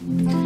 but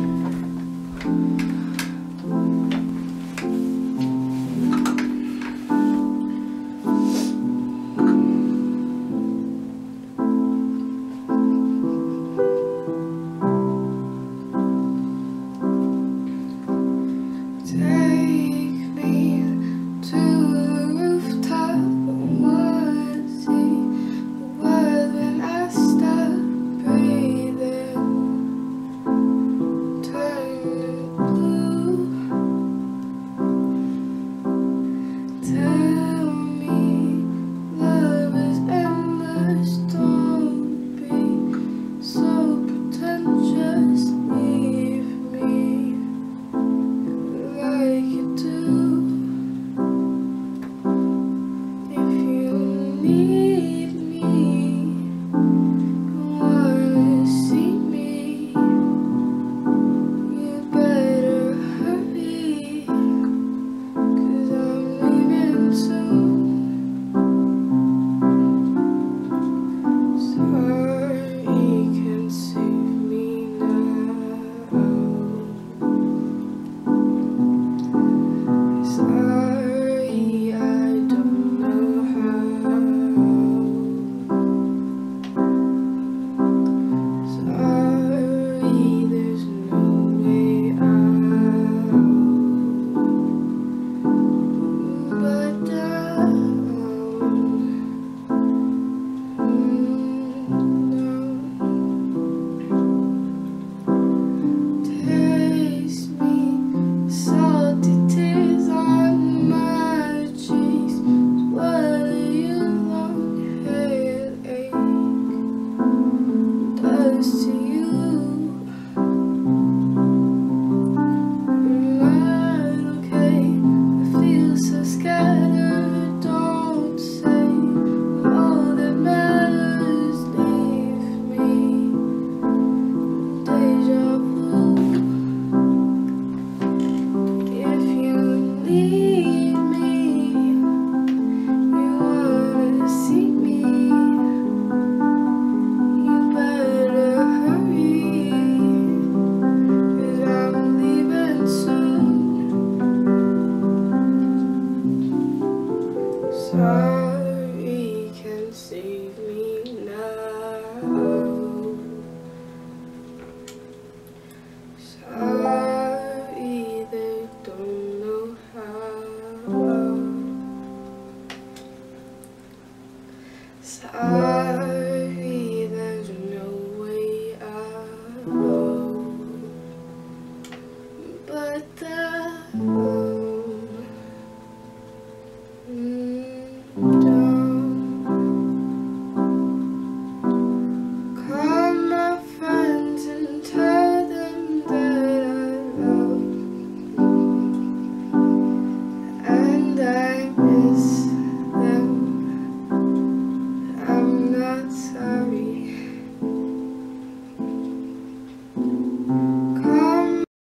the